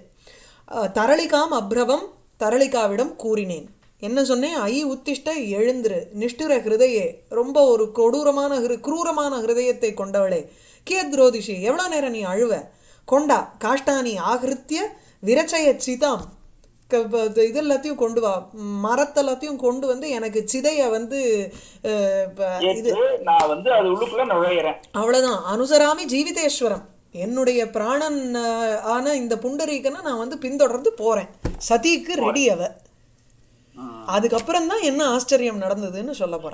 தரளிகாம் அப்ரவம் தரளிகாவிடம் கூறினேன். என்ன சொன்னேன்? ஐ உத்திஷ்ட எழுந்துரு நிஷ்டுர ஹிருதயே ரொம்ப ஒரு கொடூரமான ஹிரு குரூரமான ஹிருதயத்தை கொண்டவளே. கியத்ரோதிஷி எவ்வளோ நேரம் நீ அழுவ? கொண்டா காஷ்டானி ஆகிருத்திய விரச்சய சிதாம் இது எல்லாத்தையும் கொண்டு வா. மரத்தெல்லாத்தையும் கொண்டு வந்து எனக்கு சிதைய வந்து இது நான் வந்து அது உள்ளுக்குள்ள நுழையிறேன். அவ்வளவுதான். அனுசராமி ஜீவிதேஸ்வரம். என்னுடைய பிராணன் ஆன இந்த புண்டரீகனை நான் வந்து பின்தொடர்ந்து போறேன். சதிக்கு ரெடி அவ. அதுக்கப்புறம் தான் என்ன ஆச்சரியம் நடந்ததுன்னு சொல்ல போறேன்.